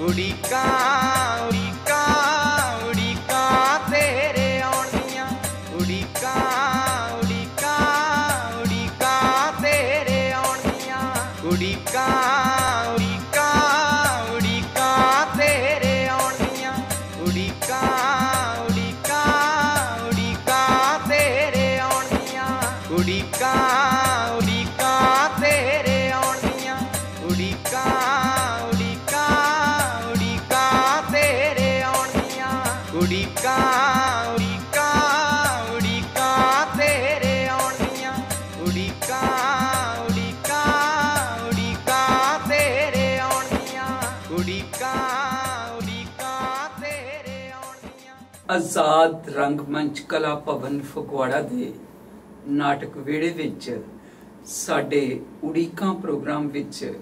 ਉਡੀਕਾਂ ਆਜ਼ਾਦ ਰੰਗਮੰਚ ਕਲਾ ਭਵਨ ਫਗਵਾੜਾ ਦੇ ਨਾਟਕ ਵੇੜੇ ਵਿੱਚ ਸਾਡੇ ਉਡੀਕਾਂ ਪ੍ਰੋਗਰਾਮ ਵਿੱਚ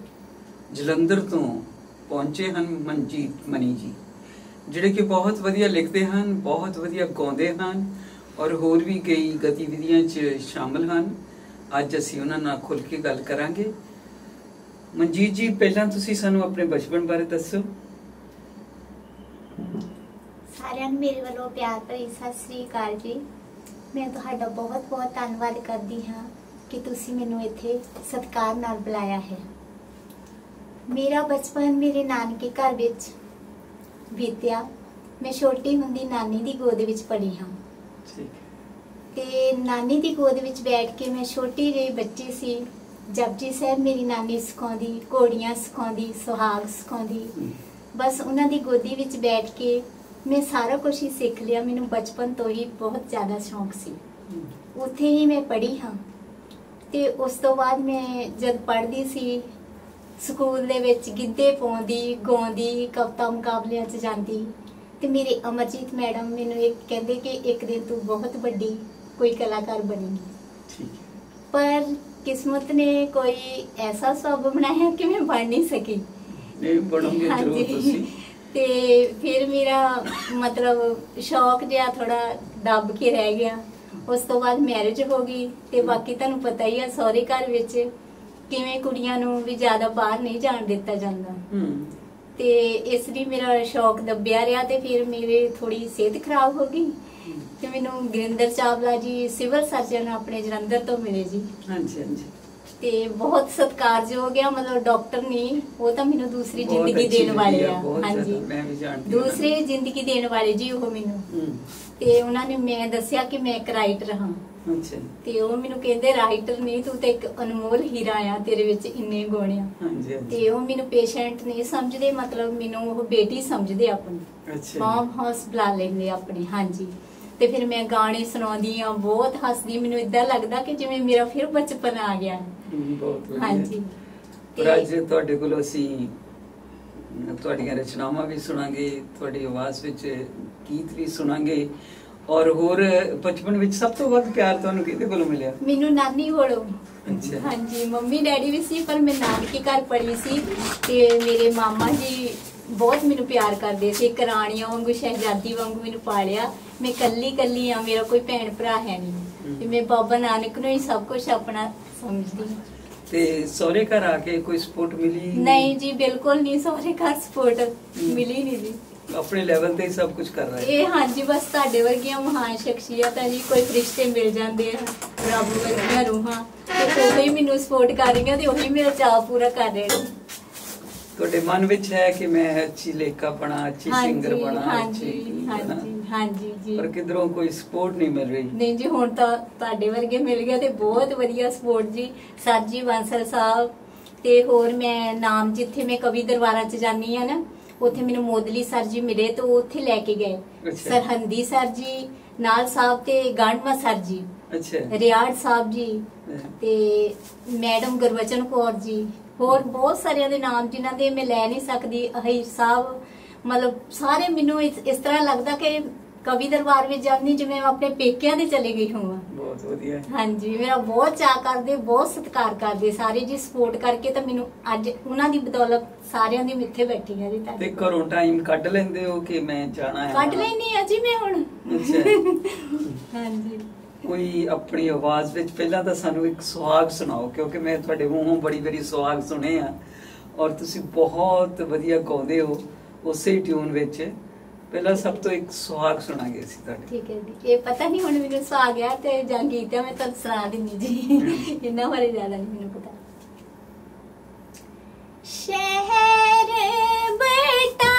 ਜਲੰਧਰ ਤੋਂ ਪਹੁੰਚੇ ਹਨ ਮਨਜੀਤ ਮਨੀ ਜੀ, ਜਿਹੜੇ ਕਿ ਬਹੁਤ ਵਧੀਆ ਲਿਖਦੇ ਹਨ, ਬਹੁਤ ਵਧੀਆ ਗਾਉਂਦੇ ਹਨ ਔਰ ਹੋਰ ਵੀ ਕਈ ਗਤੀਵਿਧੀਆਂ 'ਚ ਸ਼ਾਮਲ ਹਨ। ਅੱਜ ਅਸੀਂ ਉਹਨਾਂ ਨਾਲ ਖੁੱਲ ਕੇ ਗੱਲ ਕਰਾਂਗੇ। ਮਨਜੀਤ ਜੀ, ਪਹਿਲਾਂ ਤੁਸੀਂ ਸਾਨੂੰ ਆਪਣੇ ਬਚਪਨ ਬਾਰੇ ਦੱਸੋ। ਸਾਰਿਆਂ ਨੂੰ ਮੇਰੇ ਵੱਲੋਂ ਪਿਆਰ ਭਰੀ ਸਤਿ ਸ੍ਰੀ ਅਕਾਲ ਜੀ। ਮੈਂ ਤੁਹਾਡਾ ਬਹੁਤ ਬਹੁਤ ਧੰਨਵਾਦ ਕਰਦੀ ਹਾਂ ਕਿ ਤੁਸੀਂ ਮੈਨੂੰ ਇੱਥੇ ਸਤਿਕਾਰ ਨਾਲ ਬੁਲਾਇਆ ਹੈ। ਮੇਰਾ ਬਚਪਨ ਮੇਰੇ ਨਾਨਕੇ ਘਰ ਵਿੱਚ ਬੀਤਿਆ। ਮੈਂ ਛੋਟੀ ਹੁੰਦੀ ਨਾਨੀ ਦੀ ਗੋਦ ਵਿੱਚ ਪਲੀ ਹਾਂ। ਤੇ ਨਾਨੀ ਦੀ ਗੋਦ ਵਿੱਚ ਬੈਠ ਕੇ ਮੈਂ ਛੋਟੀ ਜਿਹੀ ਬੱਚੀ ਸੀ। ਜਪਜੀ ਸਾਹਿਬ ਮੇਰੀ ਨਾਨੀ ਸਿਖਾਉਂਦੀ ਘੋੜੀਆਂ ਸਿਖਾਉਂਦੀ ਸੁਹਾਗ ਸਿਖਾਉਂਦੀ। ਬਸ ਉਹਨਾਂ ਦੀ ਗੋਦੀ ਵਿੱਚ ਬੈਠ ਕੇ ਮੈਂ ਸਾਰਾ ਕੁਝ ਹੀ ਸਿੱਖ ਲਿਆ। ਮੈਨੂੰ ਬਚਪਨ ਤੋਂ ਹੀ ਬਹੁਤ ਜ਼ਿਆਦਾ ਸ਼ੌਂਕ ਸੀ। ਉੱਥੇ ਹੀ ਮੈਂ ਪੜ੍ਹੀ ਹਾਂ। ਤੇ ਉਸ ਤੋਂ ਬਾਅਦ ਮੈਂ ਜਦ ਪੜ੍ਹਦੀ ਸੀ ਸਕੂਲ ਦੇ ਵਿੱਚ ਗਿੱਧੇ ਪਾਉਂਦੀ ਗਾਉਂਦੀ ਕਵਿਤਾ ਮੁਕਾਬਲਿਆਂ 'ਚ ਜਾਂਦੀ। ਤੇ ਮੇਰੇ ਅਮਰਜੀਤ ਮੈਡਮ ਮੈਨੂੰ ਇਹ ਕਹਿੰਦੇ ਕਿ ਇੱਕ ਦਿਨ ਤੂੰ ਬਹੁਤ ਵੱਡੀ ਕੋਈ ਕਲਾਕਾਰ ਬਣੇਗੀ। ਠੀਕ ਪਰ ਕਿਸਮਤ ਨੇ ਕੋਈ ਐਸਾ ਸਬਬ ਬਣਾਇਆ ਕਿ ਮੈਂ ਬਣ ਨਹੀਂ ਸਕੀ। ਨਹੀਂ ਬਣੋਗੇ ਜ਼ਰੂਰ। ਤੁਸੀਂ। ਤੇ ਫਿਰ ਮੇਰਾ ਮਤਲਬ ਸ਼ੌਕ ਜਿਹਾ ਥੋੜਾ ਦੱਬ ਕੇ ਰਹਿ ਗਿਆ। ਉਸ ਤੋਂ ਬਾਅਦ ਮੈਰਿਜ ਹੋ ਗਈ ਤੇ ਬਾਕੀ ਤੁਹਾਨੂੰ ਪਤਾ ਹੀ ਆ ਸਹੁਰੇ ਘਰ ਵਿੱਚ ਕਿਵੇਂ ਕੁੜੀਆਂ ਨੂੰ ਵੀ ਜ਼ਿਆਦਾ ਬਾਹਰ ਨਹੀਂ ਜਾਣ ਦਿੱਤਾ ਜਾਂਦਾ। ਹੂੰ। ਤੇ ਇਸ ਲਈ ਮੇਰਾ ਸ਼ੌਕ ਦੱਬਿਆ ਰਿਹਾ ਤੇ ਫਿਰ ਮੇਰੇ ਥੋੜੀ ਸਿਹਤ ਖਰਾਬ ਹੋ ਗਈ ਤੇ ਮੈਨੂੰ ਗੁਰਿੰਦਰ ਚਾਵਲਾ ਜੀ ਸਿਵਲ ਸਰਜਨ ਆਪਣੇ ਜਲੰਧਰ ਤੋਂ ਮਿਲੇ ਜੀ। ਹਾਂਜੀ ਹਾਂਜੀ। ਤੇ ਬਹੁਤ ਸਤਿਕਾਰਯੋਗ ਆ ਮਤਲਬ ਡਾਕਟਰ ਨਹੀਂ ਉਹ ਤਾਂ ਮੈਨੂੰ ਦੂਸਰੀ ਬਹੁਤ ਜ਼ਿੰਦਗੀ ਅੱਛੀ ਦੇਣ ਵਾਲੇ ਆ, ਆ। ਬਹੁਤ ਹਾਂਜੀ। ਮੈਂ ਵੀ ਜਾਣਦੀ ਹਾਂ। ਦੂਸਰੀ ਜ਼ਿੰਦਗੀ ਦੇਣ ਵਾਲੇ ਜੀ ਉਹ ਮੈਨੂੰ। ਹੂੰ। ਤੇ ਉਹਨਾਂ ਨੇ ਮੈਂ ਦੱਸਿਆ ਕਿ ਮੈਂ ਇੱਕ ਰਾਈਟਰ ਹਾਂ। ਅੱਛਾ। ਤੇ ਉਹ ਮੈਨੂੰ ਕਹਿੰਦੇ ਰਾਈਟਰ ਨਹੀਂ ਤੂੰ ਤਾਂ ਇੱਕ ਅਨਮੋਲ ਹੀਰਾ ਆ ਤੇਰੇ ਵਿੱਚ ਇੰਨੇ ਗੁਣ ਆ। ਹਾਂਜੀ ਹਾਂਜੀ। ਤੇ ਉਹ ਮੈਨੂੰ ਪੇਸ਼ੈਂਟ ਨਹੀਂ ਸਮਝਦੇ ਮਤਲਬ ਮੈਨੂੰ ਉਹ ਬੇਟੀ ਸਮਝਦੇ ਆਪਣੀ। ਅੱਛਾ। ਫਾਰਮ ਹਾਊਸ ਬੁਲਾ ਲੈਂਦੇ ਆਪਣੀ ਹਾਂਜੀ। ਤੇ ਫਿਰ ਮੈਂ ਗਾਣੇ ਸੁਣਾਉਂਦੀ ਆ ਬਹੁਤ ਹੱਸਦੀ ਮੈਨੂੰ ਇਦਾਂ ਲੱਗਦਾ ਕਿ ਜਿਵੇਂ ਮੇਰਾ ਫਿਰ ਬਚਪਨ ਆ ਗਿਆ। ਹੂੰ, ਬਹੁਤ ਵਧੀਆ। ਹਾਂਜੀ। ਪਰ ਅੱਜ ਤੁਹਾਡੇ ਕੋਲ ਅਸੀਂ ਤੁਹਾਡੀਆਂ ਰਚਨਾਵਾਂ ਵੀ ਸੁਣਾਂਗੇ ਤੁਹਾਡੀ ਆਵਾਜ਼ ਵਿੱਚ ਗੀਤ ਵੀ ਸੁਣਾਂਗੇ ਔਰ ਹੋਰ ਬਚਪਨ ਵਿੱਚ ਸਭ ਤੋਂ ਵੱਧ ਪਿਆਰ ਤੁਹਾਨੂੰ ਕਿਹਦੇ ਕੋਲੋਂ ਮਿਲਿਆ? ਮੈਨੂੰ ਨਾਨੀ ਕੋਲੋਂ। ਅੱਛਾ। ਹਾਂਜੀ ਮੰਮੀ ਡੈਡੀ ਵੀ ਸੀ ਪਰ ਮੈਂ ਨਾਨਕੇ ਘਰ ਪੜੀ ਸੀ ਤੇ ਮੇਰੇ ਮਾਮਾ ਜੀ ਬਹੁਤ ਮੈਨੂੰ ਪਿਆਰ ਕਰਦੇ ਸੀ। ਇੱਕ ਰਾਣੀਆਂ ਵਾਂਗੂ ਸ਼ਹਿਜ਼ਾਦੀ ਵਾਂਗੂ ਮੈਨੂੰ ਪਾਲਿਆ। ਮੈਂ ਕੱਲੀ ਕੱਲੀ ਆ ਮੇਰਾ ਕੋਈ ਭੈਣ ਭਰਾ ਹੈ ਨਹੀਂ। ਤੇ ਮੈਂ ਬਾਬਾ ਨਾਨਕ ਨੂੰ ਹੀ ਸਭ ਕੁਝ ਆਪਣਾ ਸਮਝਦੀ। ਤੇ ਸਹੁਰੇ ਘਰ ਆ ਕੇ ਕੋਈ ਸਪੋਰਟ ਮਿਲੀ? ਨਹੀਂ ਜੀ ਬਿਲਕੁਲ ਨਹੀਂ ਸਹੁਰੇ ਘਰ ਸਪੋਰਟ ਮਿਲੀ ਨਹੀਂ ਜੀ। ਆਪਣੇ ਲੈਵਲ ਤੇ ਹੀ ਸਭ ਕੁਝ ਕਰ ਰਹੇ? ਇਹ ਹਾਂਜੀ ਬਸ ਤੁਹਾਡੇ ਵਰਗੀਆਂ ਮਹਾਨ ਸ਼ਖਸੀਅਤਾਂ ਜੀ ਕੋਈ ਫਰਿਸ਼ਤੇ ਮਿਲ ਜਾਂਦੇ ਆ ਰੱਬ ਵਰਗੀਆਂ ਰੂਹਾਂ ਤੇ ਉਹੀ ਮੈਨੂੰ ਸਪੋਰਟ ਕਰ ਰਹੀਆਂ ਤੇ ਉਹੀ ਮੇਰਾ ਚਾਅ ਪੂਰਾ ਕਰ ਰਹੇ ਨੇ। ਤੁਹਾਡੇ ਮਨ ਵਿੱਚ ਹੈ ਕਿ ਮੈਂ ਅੱਛੀ ਲੇਖਾ ਬਣਾ ਅੱਛੀ ਸਿੰਗਰ ਬਣਾ ਹਾਂਜੀ। ਹਾਂਜੀ ਹਾਂਜੀ ਜੀ। ਪਰ ਕਿਧਰੋਂ ਕੋਈ ਸਪੋਰਟ ਨਹੀਂ ਮਿਲ ਰਹੀ। ਨਹੀਂ ਜੀ ਹੁਣ ਤਾਂ ਤੁਹਾਡੇ ਵਰਗੇ ਮਿਲ ਗਿਆ ਤੇ ਬਹੁਤ ਵਧੀਆ ਸਪੋਰਟ ਜੀ। ਸਰ ਜੀ ਬਾਂਸਲ ਸਾਹਿਬ ਤੇ ਹੋਰ ਮੈਂ ਨਾਮ ਜਿੱਥੇ ਮੈਂ ਕਵੀ ਦਰਬਾਰਾਂ 'ਚ ਜਾਂਦੀ ਆ ਨਾ ਉੱਥੇ ਮੈਨੂੰ ਮੋਦਲੀ ਸਰ ਜੀ ਮਿਲੇ ਤੇ ਉੱਥੇ ਲੈ ਕੇ ਗਏ। ਸਰਹੰਦੀ ਸਰ ਜੀ ਨਾਲ ਸਾਹਿਬ ਤੇ ਗਾਂਡਵਾ ਸਰ ਜੀ। ਅੱਛਾ। ਰਿਆੜ ਸਾਹਿਬ ਜੀ ਤੇ ਮੈਡਮ ਗੁਰਵਚਨ ਕੌਰ ਜੀ ਹੋਰ ਬਹੁਤ ਸਾਰਿਆਂ ਦੇ ਨਾਮ ਜਿਨ੍ਹਾਂ ਦੇ ਮੈਂ ਲੈ ਨਹੀਂ ਸਕਦੀ ਅਹੀਰ ਸਾਹਿਬ ਮਤਲਬ ਸਾਰੇ ਮੈਨੂੰ ਇਸ ਤਰ੍ਹਾਂ ਲੱਗਦਾ ਕਿ ਕਵੀ ਦਰਬਾਰ ਵਿੱਚ ਜਾਂਦੀ ਜਿਵੇਂ ਮੈਂ ਆਪਣੇ ਪੇਕਿਆਂ ਦੇ ਚਲੇ ਗਈ ਹੋਵਾਂ। ਬਹੁਤ ਵਧੀਆ। ਹਾਂਜੀ ਮੇਰਾ ਬਹੁਤ ਚਾਅ ਕਰਦੇ ਬਹੁਤ ਸਤਿਕਾਰ ਕਰਦੇ ਸਾਰੇ ਜੀ ਸਪੋਰਟ ਕਰਕੇ ਤਾਂ ਮੈਨੂੰ ਅੱਜ ਉਹਨਾਂ ਦੀ ਬਦੌਲਤ ਸਾਰਿਆਂ ਦੀ ਮਿੱਥੇ ਬੈਠੀ ਹਾਂ ਜੀ ਤੇ ਘਰੋਂ ਟਾਈਮ ਕੱਢ ਲੈਂਦੇ ਹੋ ਕਿ ਮੈਂ ਜਾਣਾ ਹੈ? ਕੱਢ ਲੈਣੀ ਆ ਜੀ ਮੈਂ ਹੁਣ। ਅੱਛਾ। ਹਾਂਜੀ। ਕੋਈ ਆਪਣੀ ਆਵਾਜ਼ ਵਿੱਚ ਪਹਿਲਾਂ ਤਾਂ ਸਾਨੂੰ ਇੱਕ ਸੁਹਾਗ ਸੁਣਾਓ, ਕਿਉਂਕਿ ਮੈਂ ਤੁਹਾਡੇ ਮੂੰਹੋਂ ਬੜੀ ਬੜੀ ਸੁਹਾਗ ਸੁਣੇ ਆ। ਔਰ ਤੁਸੀਂ ਬਹੁਤ ਵਧੀਆ ਗਾਉਂਦੇ ਹੋ ਉਸੇ ਟਿਊਨ ਵਿੱਚ। ਪਹਿਲਾਂ ਸਭ ਤੋਂ ਇੱਕ ਸੁਹਾਗ ਸੁਣਾਂਗੇ ਅਸੀਂ ਤੁਹਾਡੇ। ਠੀਕ ਹੈ ਜੀ। ਇਹ ਪਤਾ ਨਹੀਂ ਹੁਣ ਮੈਨੂੰ ਸੋ ਆ ਤੇ ਜਾਂ ਗੀਤ ਹੈ ਮੈਂ ਤੁਹਾਨੂੰ ਸੁਣਾ ਦਿੰਦੀ ਜੀ। ਇੰਨਾ ਬਾਰੇ ਜ਼ਿਆਦਾ ਨਹੀਂ ਮੈਨੂੰ ਪਤਾ। ਸ਼ਹਿਰ ਬਟਾਲੇ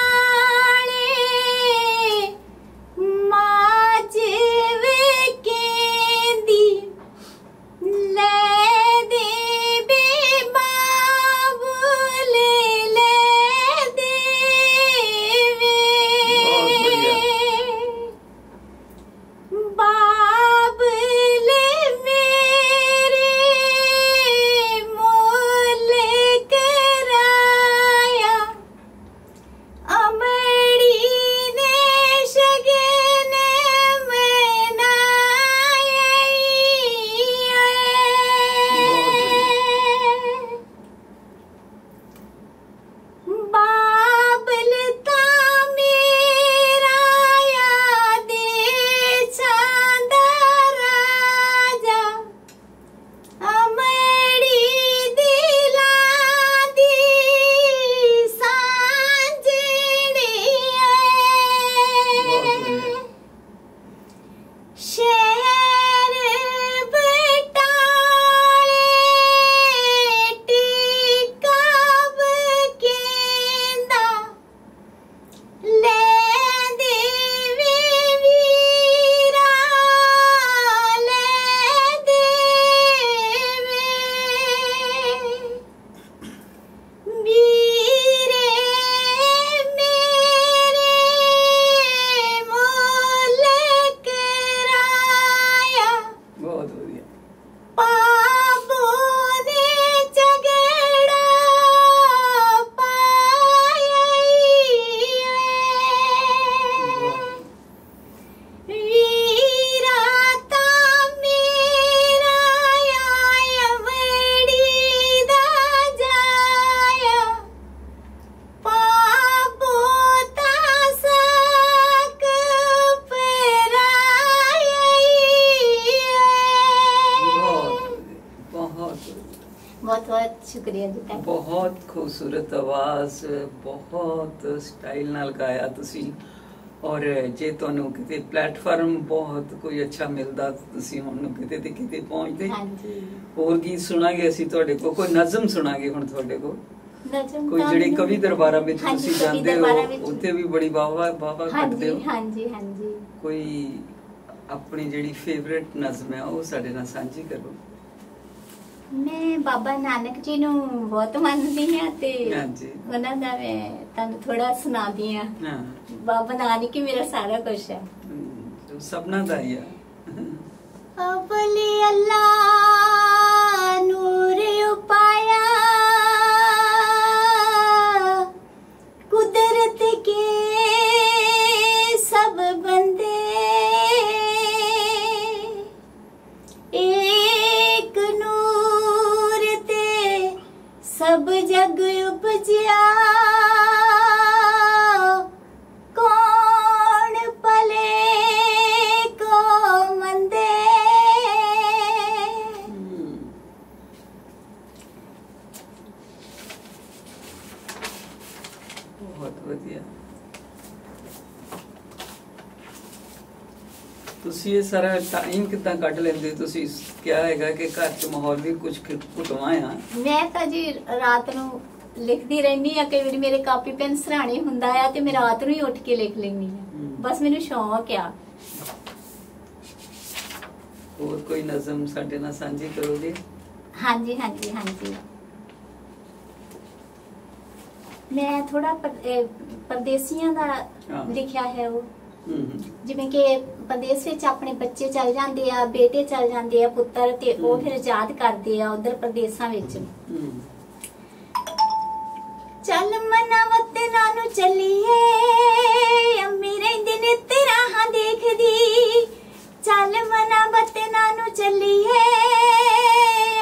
ਖੂਬਸੂਰਤ ਆਵਾਜ਼ ਬਹੁਤ ਸਟਾਈਲ ਨਾਲ ਗਾਇਆ ਤੁਸੀਂ। ਔਰ ਜੇ ਤੁਹਾਨੂੰ ਕਿਤੇ ਪਲੇਟਫਾਰਮ ਬਹੁਤ ਕੋਈ ਅੱਛਾ ਮਿਲਦਾ ਤੁਸੀਂ ਹੁਣ ਨੂੰ ਕਿਤੇ ਤੇ ਕਿਤੇ ਪਹੁੰਚਦੇ। ਹਾਂਜੀ। ਹੋਰ ਗੀਤ ਸੁਣਾਂਗੇ ਅਸੀਂ ਤੁਹਾਡੇ ਕੋਲ ਕੋਈ ਨਜ਼ਮ ਸੁਣਾਂਗੇ ਹੁਣ ਤੁਹਾਡੇ ਕੋਲ? ਨਜ਼ਮ ਕੋਈ ਜਿਹੜੇ ਕਵੀ ਦਰਬਾਰਾਂ ਵਿੱਚ ਤੁਸੀਂ ਜਾਂਦੇ ਹੋ ਉੱਥੇ ਵੀ ਬੜੀ ਵਾਵਾ ਵਾਵਾ ਕੱਢਦੇ ਹੋ। ਹਾਂਜੀ ਹਾਂਜੀ ਕੋਈ ਆਪਣੀ ਜਿਹੜੀ ਫੇਵਰਿਟ ਨਜ਼ਮ ਹੈ ਉਹ ਸਾਡੇ ਨਾਲ ਸਾਂਝੀ ਕਰੋ। ਮੈਂ ਬਾਬਾ ਨਾਨਕ ਜੀ ਨੂੰ ਬਹੁਤ ਮੰਨਦੀ ਹਾਂ ਤੇ ਹਾਂਜੀ। ਉਹਨਾਂ ਦਾ ਮੈਂ ਤੁਹਾਨੂੰ ਥੋੜਾ ਸੁਣਾਦੀ ਹਾਂ। ਹਾਂ। ਬਾਬਾ ਨਾਨਕ ਹੀ ਮੇਰਾ ਸਾਰਾ ਕੁਝ ਹੈ। ਸਭਨਾ ਦਾ ਹੀ ਆ। ਅਵਲੀ ਅੱਲਾ ਸਾਰਾ ਟਾਈਮ ਕਿੱਦਾਂ ਕੱਢ ਲੈਂਦੇ? ਤੁਸੀਂ ਕਿਹਾ ਹੈਗਾ ਕਿ ਘਰ 'ਚ ਮਾਹੌਲ ਵੀ ਕੁਝ ਘੁਟਵਾ ਆ। ਮੈਂ ਤਾਂ ਜੀ ਰਾਤ ਨੂੰ ਲਿਖਦੀ ਰਹਿੰਦੀ ਆ ਕਈ ਵਾਰੀ ਮੇਰੇ ਕਾਪੀ ਪੈਨ ਸਰਾਣੇ ਹੁੰਦਾ ਆ ਤੇ ਮੈਂ ਰਾਤ ਨੂੰ ਹੀ ਉੱਠ ਕੇ ਲਿਖ ਲੈਂਦੀ ਆ। ਬਸ ਮੈਨੂੰ ਸ਼ੌਂਕ ਆ। ਹੋਰ ਕੋਈ ਨਜ਼ਮ ਸਾਡੇ ਨਾਲ ਸਾਂਝੀ ਕਰੋਗੇ? ਹਾਂਜੀ ਹਾਂਜੀ ਹਾਂਜੀ। ਮੈਂ ਥੋੜਾ ਪਰਦੇਸੀਆਂ ਦਾ। ਲਿਖਿਆ ਹੈ ਉਹ। ਜਿਵੇਂ ਕਿ ਪ੍ਰਦੇਸ਼ ਵਿੱਚ ਆਪਣੇ ਬੱਚੇ ਚੱਲ ਜਾਂਦੇ ਆ ਬੇਟੇ ਚੱਲ ਜਾਂਦੇ ਆ ਪੁੱਤਰ ਤੇ ਉਹ। ਫਿਰ ਯਾਦ ਕਰਦੇ ਆ ਉਧਰ ਪ੍ਰਦੇਸ਼ਾਂ ਵਿੱਚ। ਚੱਲ ਮਨਾ ਵਤਨਾਂ ਨੂੰ ਚੱਲੀਏ ਅੰਮੀ ਰਹਿੰਦੇ ਨੇ ਤੇਰਾ ਹਾਂ ਦੇਖਦੀ। ਚੱਲ ਮਨਾ ਵਤਨਾਂ ਨੂੰ ਚੱਲੀਏ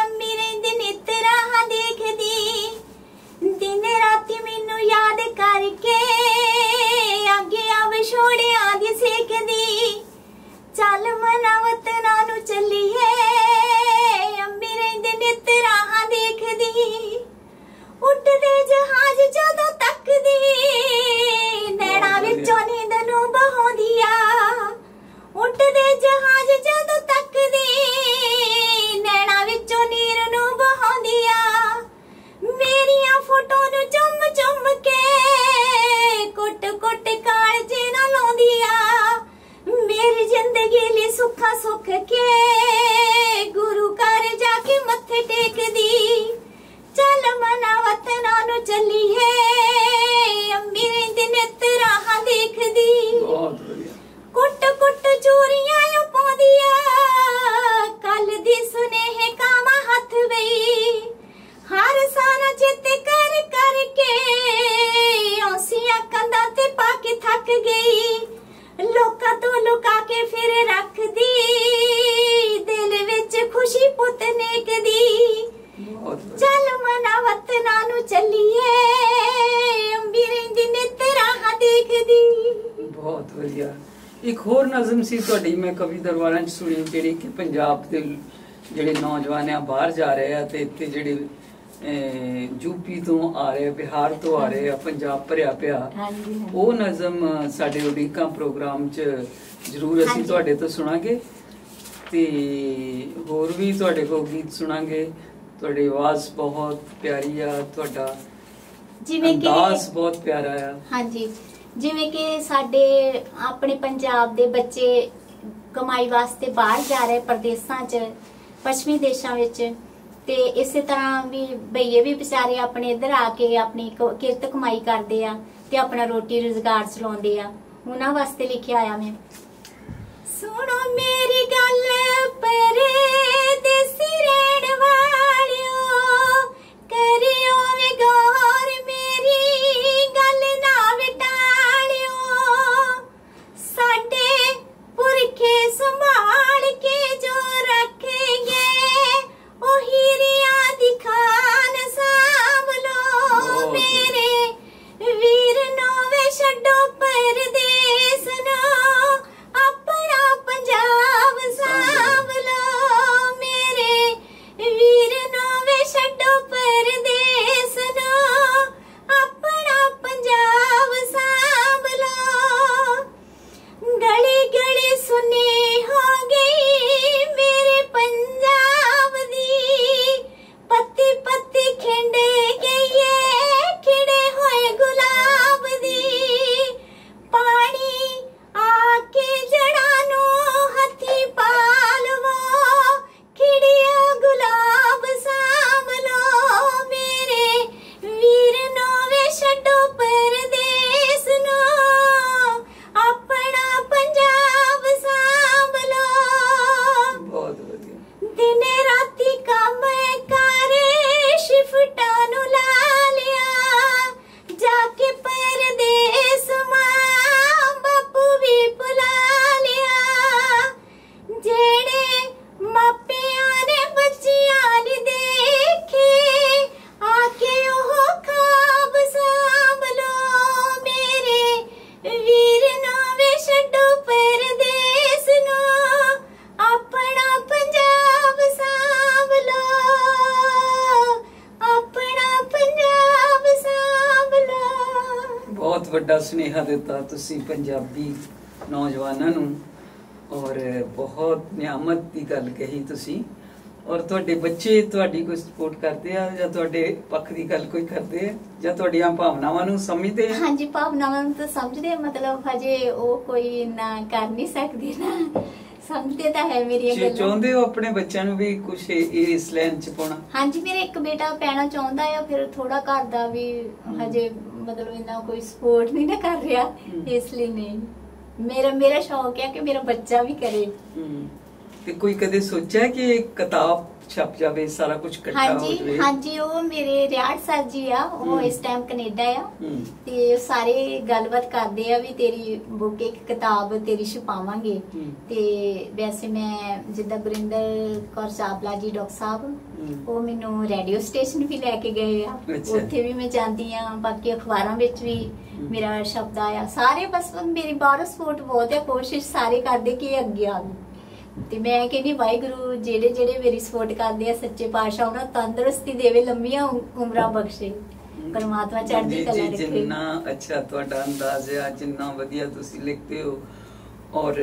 ਅੰਮੀ ਰਹਿੰਦੇ ਨੇ ਤੇਰਾ ਹਾਂ ਦੇਖਦੀ। ਦਿਨ ਰਾਤੀ ਮੈਨੂੰ ਯਾਦ ਕਰਕੇ ਵਤਨਾਂ ਨੂੰ ਚੱਲੀਏ। ਅੰਮੀ ਰਹਿੰਦੀ ਨਿਤ ਰਾਹਾਂ ਦੇਖਦੀ। ਉੱਡਦੇ ਜਹਾਜ਼ ਜਦੋਂ ਤੱਕਦੀ। ਨੈਣਾ ਵਿੱਚੋਂ ਨੀਂਦ ਨੂੰ ਬਹਾਉਂਦੀ ਆ। ਉੱਡਦੇ ਜਹਾਜ਼ ਜਦੋਂ ਜ਼ਿੰਦਗੀ ਲਈ ਸੁੱਖਾ ਸੁੱਖ ਕੇ ਗੁਰੂ ਘਰ ਜਾ ਕੇ ਮੱਥੇ ਟੇਕਦੀ। ਚੱਲ ਮਨਾ ਵਤਨਾਂ ਨੂੰ ਹੈ ਅੰਬੀ ਨੇ ਦਿਨ ਤਰਾਹਾਂ ਦੇਖਦੀ। ਬਹੁਤ ਵਧੀਆ। ਕੁੱਟ ਕੁੱਟ ਚੋਰੀ ਤੁਹਾਡੀ ਮੈਂ ਕਵੀ ਦਰਬਾਰਾਂ 'ਚ ਸੁਣੀ ਜਿਹੜੀ ਕਿ ਪੰਜਾਬ ਦੇ ਜਿਹੜੇ ਨੌਜਵਾਨ ਆ ਬਾਹਰ ਜਾ ਰਹੇ ਆ ਤੇ ਇੱਥੇ ਜਿਹੜੇ ਯੂਪੀ ਤੋਂ ਆ ਰਹੇ ਬਿਹਾਰ ਤੋਂ ਆ ਰਹੇ ਆ ਪੰਜਾਬ ਭਰਿਆ ਪਿਆ। ਉਹ ਨਜ਼ਮ ਸਾਡੇ ਉਡੀਕਾਂ ਪ੍ਰੋਗਰਾਮ 'ਚ ਜ਼ਰੂਰ ਅਸੀਂ। ਤੁਹਾਡੇ ਤੋਂ ਸੁਣਾਂਗੇ ਤੇ ਹੋਰ ਵੀ ਤੁਹਾਡੇ ਕੋਲ ਗੀਤ ਸੁਣਾਂਗੇ ਤੁਹਾਡੀ ਆਵਾਜ਼ ਬਹੁਤ ਪਿਆਰੀ ਆ ਤੁਹਾਡਾ ਜਿਵੇਂ ਕਿ ਅੰਦਾਜ਼ ਬਹੁਤ ਪਿਆਰਾ ਆ ਹਾਂਜੀ ਜਿਵੇਂ ਕਿ ਸਾਡੇ ਆਪਣੇ ਪੰਜਾਬ ਦੇ ਬੱਚੇ ਕਮਾਈ ਵਾਸਤੇ ਬਾਹਰ ਜਾ ਰਹੇ ਪ੍ਰਦੇਸਾਂ 'ਚ, ਪੱਛਮੀ ਦੇਸ਼ਾਂ ਵਿੱਚ। ਤੇ ਇਸੇ ਤਰ੍ਹਾਂ ਵੀ ਬਈਏ ਵੀ ਵਿਚਾਰੇ ਆਪਣੇ ਇੱਧਰ ਆ ਕੇ ਆਪਣੀ ਕਿਰਤ ਕਮਾਈ ਕਰਦੇ ਆ ਤੇ ਆਪਣਾ ਰੋਟੀ ਰੋਜ਼ਗਾਰ ਚਲਾਉਂਦੇ ਆ। ਉਹਨਾਂ ਵਾਸਤੇ ਲਿਖਿਆ ਆ ਮੈਂ। ਸੁਣੋ ਮੇਰੀ ਸੁਨੇਹਾ ਦਿੱਤਾ ਤੁਸੀਂ ਪੰਜਾਬੀ ਨੌਜਵਾਨਾਂ ਨੂੰ ਔਰ ਬਹੁਤ ਨਿਆਮਤ ਦੀ ਗੱਲ ਕਹੀ ਤੁਸੀਂ। ਔਰ ਤੁਹਾਡੇ ਬੱਚੇ ਤੁਹਾਡੀ ਕੋਈ ਸਪੋਰਟ ਕਰਦੇ ਆ ਜਾਂ ਤੁਹਾਡੇ ਪੱਖ ਦੀ ਗੱਲ ਕੋਈ ਕਰਦੇ ਆ ਜਾਂ ਤੁਹਾਡੀਆਂ ਭਾਵਨਾਵਾਂ ਨੂੰ ਸਮਝਦੇ ਆ? ਹਾਂਜੀ ਭਾਵਨਾਵਾਂ ਨੂੰ ਤਾਂ ਸਮਝਦੇ ਆ, ਮਤਲਬ ਹਜੇ ਉਹ ਕੋਈ ਨਾ ਕਰ ਨਹੀਂ ਸਕਦੇ ਨਾ। ਸਮਝਦੇ ਤਾਂ ਹੈ ਮੇਰੀਆਂ ਗੱਲਾਂ। ਚਾਹੁੰਦੇ ਹੋ ਆਪਣੇ ਬੱਚਿਆਂ ਨੂੰ ਵੀ ਕੁਝ ਇਸ ਲਾਈਨ ਚ ਪਾਉਣਾ? ਹਾਂਜੀ ਮੇਰਾ ਇੱਕ ਬੇਟਾ ਪੈਣਾ ਚਾਹੁੰਦਾ ਆ ਫਿਰ ਥੋੜਾ ਘਰ ਦਾ ਵੀ ਹਜੇ ਮਤਲਬ ਇੰਨਾ ਕੋਈ ਸਪੋਰਟ ਨਹੀਂ ਨਾ ਕਰ ਰਿਹਾ। ਇਸ ਲਈ ਨਹੀਂ। ਮੇਰਾ ਮੇਰਾ ਸ਼ੌਕ ਹੈ ਕਿ ਮੇਰਾ ਬੱਚਾ ਵੀ ਕਰੇ। ਤੇ ਕੋਈ ਕਦੇ ਸੋਚਿਆ ਕਿ ਕਿਤਾਬ ਛਪ ਜਾਵੇ ਸਾਰਾ ਕੁਝ ਇਕੱਠਾ ਹੋ ਹਾਂਜੀ ਜਾਵੇ ਹਾਂਜੀ ਉਹ ਮੇਰੇ ਰਿਆੜ ਸਰ ਜੀ ਆ ਉਹ। ਇਸ ਟਾਈਮ ਕੈਨੇਡਾ ਆ ਤੇ ਸਾਰੇ ਗੱਲਬਾਤ ਕਰਦੇ ਆ ਵੀ ਤੇਰੀ ਬੁੱਕ ਇੱਕ ਕਿਤਾਬ ਤੇਰੀ ਛਪਾਵਾਂਗੇ। ਤੇ ਵੈਸੇ ਮੈਂ ਜਿੱਦਾਂ ਗੁਰਿੰਦਰ ਕੌਰ ਚਾਵਲਾ ਜੀ ਡਾਕਟਰ ਸਾਹਿਬ। ਉਹ ਮੈਨੂੰ ਰੇਡੀਓ ਸਟੇਸ਼ਨ ਵੀ ਲੈ ਕੇ ਗਏ ਆ। ਉੱਥੇ ਵੀ ਮੈਂ ਜਾਂਦੀ ਆ ਬਾਕੀ ਅਖਬਾਰਾਂ ਵਿੱਚ ਵੀ। ਮੇਰਾ ਸ਼ਬਦ ਆਇਆ ਸਾਰੇ ਬਸ ਮੇਰੀ ਬਾਹਰੋਂ ਸਪੋਰਟ ਬਹੁਤ ਹੈ ਕੋਸ਼ਿਸ਼ ਸਾਰੇ ਕਰਦੇ ਕਿ ਅੱਗੇ ਆਵੇ ਤੇ ਮੈਂ ਕਹਿੰਦੀ ਵਾਹਿਗੁਰੂ ਜਿਹੜੇ ਜਿਹੜੇ ਮੇਰੀ ਸਪੋਰਟ ਕਰਦੇ ਆ ਸੱਚੇ ਪਾਤਸ਼ਾਹ ਉਹਨਾਂ ਤੰਦਰੁਸਤੀ ਦੇਵੇ ਲੰਮੀਆਂ ਉਮ- ਉਮਰਾਂ ਬਖਸ਼ੇ। ਪਰਮਾਤਮਾ ਚੜ੍ਹਦੀ ਕਲਾ ਰੱਖੇ। ਜਿੰਨਾ ਅੱਛਾ ਤੁਹਾਡਾ ਅੰਦਾਜ਼ ਹੈ ਜਿੰਨਾ ਵਧੀਆ ਤੁਸੀਂ ਲਿਖਦੇ ਹੋ ਔਰ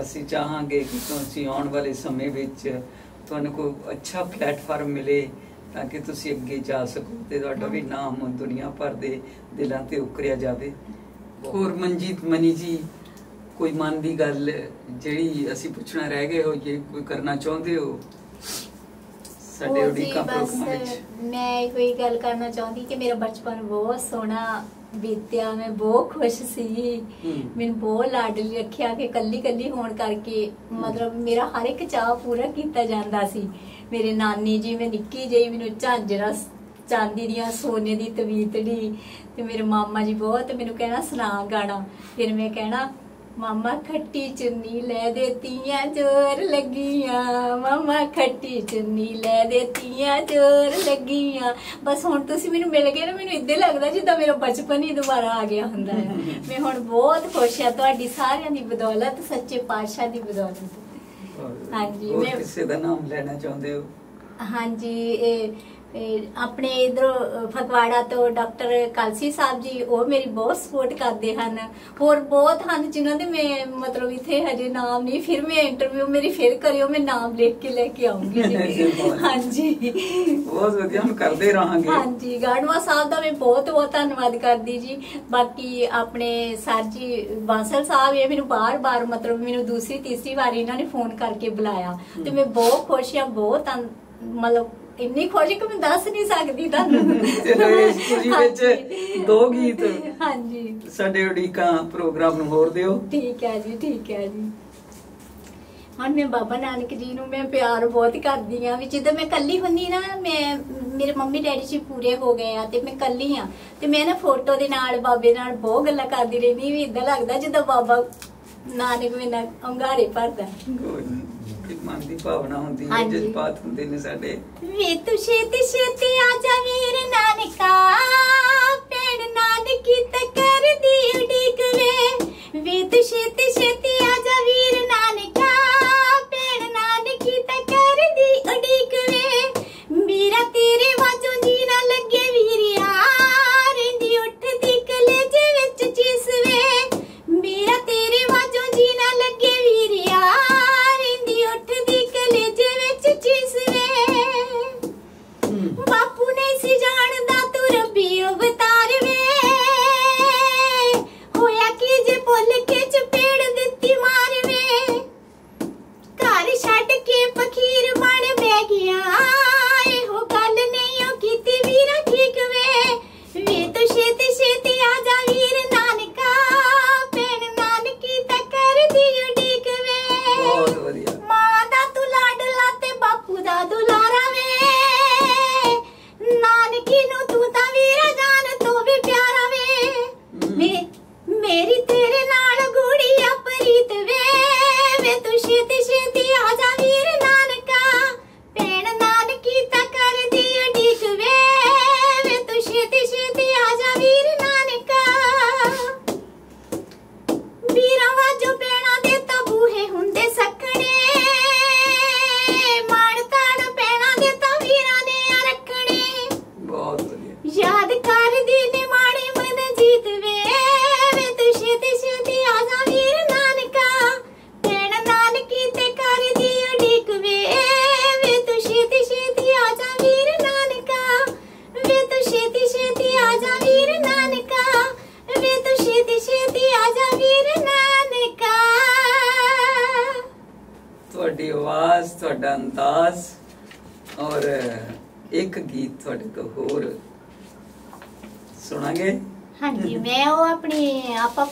ਅਸੀਂ ਚਾਹਾਂਗੇ ਕਿ ਤੁਸੀਂ ਆਉਣ ਵਾਲੇ ਸਮੇਂ ਵਿੱਚ ਤੁਹਾਨੂੰ ਕੋਈ ਅੱਛਾ ਪਲੇਟਫਾਰਮ ਮਿਲੇ ਤਾਂ ਕਿ ਤੁਸੀਂ ਅੱਗੇ ਜਾ ਸਕੋ ਤੇ ਤੁਹਾਡਾ ਵੀ ਨਾਮ ਦੁਨੀਆ ਭਰ ਦੇ ਦਿਲਾਂ ਤੇ ਉਕਰਿਆ ਜਾਵੇ। ਹੋਰ ਮਨਜੀਤ ਮਨੀ ਜੀ ਕੋਈ ਮਨ ਦੀ ਗੱਲ ਜਿਹੜੀ ਅਸੀਂ ਪੁੱਛਣਾ ਰਹਿ ਗਏ ਹੋ ਜੇ ਕੋਈ ਕਰਨਾ ਚਾਹੁੰਦੇ ਹੋ ਸਾਡੇ ਉਡੀਕਾਂ ਪ੍ਰੋਗਰਾਮ ਵਿੱਚ। ਮੈਂ ਕੋਈ ਗੱਲ ਕਰਨਾ ਚਾਹੁੰਦੀ ਕਿ ਮੇਰਾ ਬਚਪਨ ਬਹੁਤ ਸੋਹਣਾ ਬੀਤਿਆ ਮੈਂ ਬਹੁਤ ਖੁਸ਼ ਸੀ। ਮੈਨੂੰ ਬਹੁਤ ਲਾਡਲੀ ਰੱਖਿਆ ਕਿ ਕੱਲੀ ਕੱਲੀ ਹੋਣ ਕਰਕੇ ਮਤਲਬ ਮੇਰਾ ਹਰ ਇੱਕ ਚਾਹ ਪੂਰਾ ਕੀਤਾ ਜਾਂਦਾ ਸੀ। ਮੇਰੇ ਨਾਨੀ ਜੀ ਮੈਂ ਨਿੱਕੀ ਜਿਹੀ ਮੈਨੂੰ ਝਾਂਜਰਾ ਚਾਂਦੀ ਦੀਆਂ ਸੋਨੇ ਦੀ ਤਵੀਤੜੀ ਤੇ ਮੇਰੇ ਮਾਮਾ ਜੀ ਬਹੁਤ ਮੈਨੂੰ ਕਹਿਣਾ ਸੁਣਾ ਗਾਣਾ। ਫਿਰ ਮੈਂ ਕਹਿਣਾ ਮਾਮਾ ਖੱਟੀ ਚੁੰਨੀ ਲੈ ਦੇਤੀਆਂ ਜੋਰ ਲੱਗੀਆਂ। ਮਾਮਾ ਖੱਟੀ ਚੁੰਨੀ ਲੈ ਦੇਤੀਆਂ ਜੋਰ ਲੱਗੀਆਂ। ਬਸ ਹੁਣ ਤੁਸੀਂ ਮੈਨੂੰ ਮਿਲ ਗਏ ਨਾ ਮੈਨੂੰ ਇਦਾਂ ਲੱਗਦਾ ਜਿੱਦਾਂ ਮੇਰਾ ਬਚਪਨ ਹੀ ਦੁਬਾਰਾ ਆ ਗਿਆ ਹੁੰਦਾ ਹੈ। ਮੈਂ ਹੁਣ ਬਹੁਤ ਖੁਸ਼ ਹਾਂ ਤੁਹਾਡੀ ਸਾਰਿਆਂ ਦੀ ਬਦੌਲਤ ਸੱਚੇ ਪਾਤਸ਼ਾਹ ਦੀ ਬਦੌਲਤ। ਹਾਂਜੀ, ਮੈਂ- ਕਿਸੇ ਦਾ ਨਾਮ ਲੈਣਾ ਚਾਹੁੰਦੇ ਹੋ? ਹਾਂਜੀ ਇਹ ਆਪਣੇ ਇਧਰੋਂ ਫਗਵਾੜਾ ਤੋਂ ਡਾਕਟਰ ਕਲਸੀ ਸਾਹਿਬ ਜੀ ਉਹ ਮੇਰੀ ਬਹੁਤ ਸਪੋਰਟ ਕਰਦੇ ਹਨ। ਹੋਰ ਬਹੁਤ ਹਨ ਜਿਨ੍ਹਾਂ ਦੇ ਮੈਂ ਮਤਲਬ ਇੱਥੇ ਹਜੇ ਨਾਮ ਨਹੀਂ ਫਿਰ ਮੈਂ ਇੰਟਰਵਿਊ ਮੇਰੀ ਫਿਰ ਕਰਿਓ ਮੈਂ ਨਾਮ ਲਿਖ ਕੇ ਲੈ ਕੇ ਆਉਂਗੀ ਜੀ ਹਾਂਜੀ। ਬਹੁਤ ਵਧੀਆ ਹੁਣ ਕਰਦੇ ਰਹਾਂਗੇ। ਹਾਂਜੀ ਗਾੜਵਾ ਸਾਹਿਬ ਦਾ ਮੈਂ ਬਹੁਤ ਬਹੁਤ ਧੰਨਵਾਦ ਕਰਦੀ ਜੀ। ਬਾਕੀ ਆਪਣੇ ਸਰ ਜੀ ਬਾਂਸਲ ਸਾਹਿਬ ਇਹ ਮੈਨੂੰ ਬਾਰ-ਬਾਰ ਮਤਲਬ ਮੈਨੂੰ ਦੂਸਰੀ ਤੀਸਰੀ ਵਾਰ ਇਹਨਾਂ ਨੇ ਫੋਨ ਕਰਕੇ ਬੁਲਾਇਆ। ਤੇ ਮੈਂ ਬਹੁਤ ਖੁਸ਼ ਹਾਂ ਬਹੁਤ ਮਤਲਬ ਇੰਨੀ ਖੁਸ਼ ਕਿ ਮੈਂ ਦੱਸ ਨਹੀਂ ਸਕਦੀ ਤੁਹਾਨੂੰ। ਖੁਸ਼ੀ ਵਿੱਚ। ਦੋ ਗੀਤ ਹਾਂਜੀ। ਸਾਡੇ ਉਡੀਕਾਂ ਪ੍ਰੋਗਰਾਮ ਨੂੰ ਹੋਰ ਦਿਓ। ਠੀਕ ਹੈ ਜੀ ਠੀਕ ਹੈ ਜੀ। ਹੁਣ ਮੈਂ ਬਾਬਾ ਨਾਨਕ ਜੀ ਨੂੰ ਮੈਂ ਪਿਆਰ ਬਹੁਤ ਕਰਦੀ ਆ ਵੀ ਜਦੋਂ ਮੈਂ ਕੱਲੀ ਹੁੰਨੀ ਨਾ ਮੈਂ ਮੇਰੇ ਮੰਮੀ ਡੈਡੀ ਜੀ ਪੂਰੇ ਹੋ ਗਏ ਆ ਤੇ ਮੈਂ ਕੱਲੀ ਆ ਤੇ ਮੈਂ ਨਾ ਫੋਟੋ ਦੇ ਨਾਲ ਬਾਬੇ ਨਾਲ ਬਹੁਤ ਗੱਲਾਂ ਕਰਦੀ ਰਹਿੰਦੀ ਵੀ ਇਦਾਂ ਲੱਗਦਾ ਜਿੱਦਾਂ ਬਾਬਾ ਨਾਨਕ ਮੇਰੇ ਨਾਲ ਅੰਗਾਰੇ ਭਰਦਾ। ਇੱਕ ਮਨ ਦੀ ਭਾਵਨਾ ਹੁੰਦੀ ਹੈ ਹਾਂਜੀ। ਜਜ਼ਬਾਤ ਹੁੰਦੇ ਨੇ ਸਾਡੇ। ਵੇ ਤੂੰ ਛੇਤੀ ਛੇਤੀ ਆ ਜਾ ਵੀਰ ਨਾਨਕਾ ਭੈਣ ਨਾਨਕੀ ਤੇ ਕਰਦੀ ਉਡੀਕ ਵੇ ਵੇ ਤੂੰ ਛੇਤੀ ਛੇਤੀ ਆ ਜਾ ਵੀਰ ਨਾਨਕਾ ਭੈਣ ਨਾਨਕੀ ਤੇ ਕਰਦੀ ਉਡੀਕ ਵੇ ਵੀਰਾ ਤੇਰੇ ਵਾਜੋਂ ਜੀ ਨਾ ਲੱਗੇ ਵੀਰਿਆ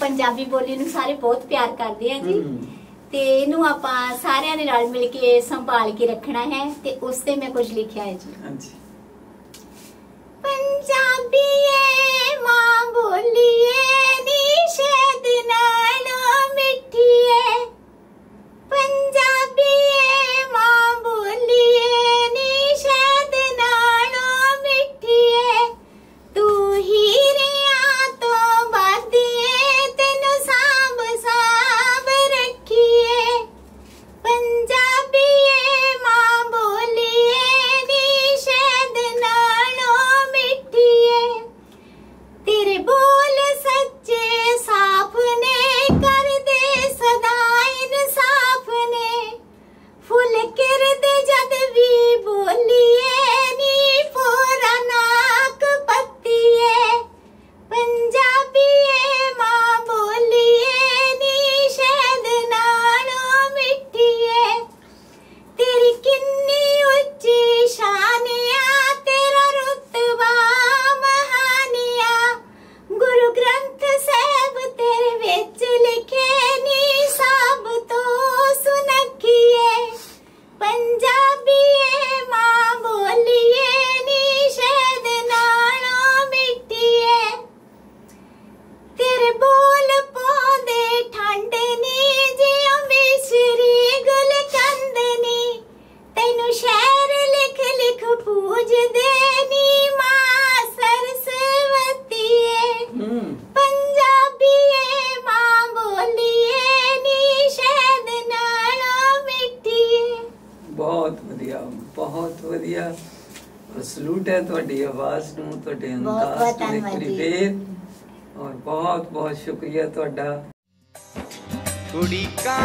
ਪੰਜਾਬੀ ਬੋਲੀ ਨੂੰ ਸਾਰੇ ਬਹੁਤ ਪਿਆਰ ਕਰਦੇ ਆ ਜੀ। ਤੇ ਇਹਨੂੰ ਆਪਾਂ ਸਾਰਿਆਂ ਨੇ ਰਲ ਮਿਲ ਕੇ ਸੰਭਾਲ ਕੇ ਰੱਖਣਾ ਹੈ ਤੇ ਉਸ ਤੇ ਮੈਂ ਕੁਝ ਲਿਖਿਆ ਹੈ ਜੀ। ਹਾਂਜੀ। ਪੰਜਾਬੀਏ ਮਾਂ ਬੋਲੀਏ ਨੀ ਨੂੰ ਤੁਹਾਡੇ ਅੰਦਾਜ਼ ਤੇ ਔਰ ਬਹੁਤ ਬਹੁਤ ਸ਼ੁਕਰੀਆ ਤੁਹਾਡਾ। ਕੁੜੀ ਕਾ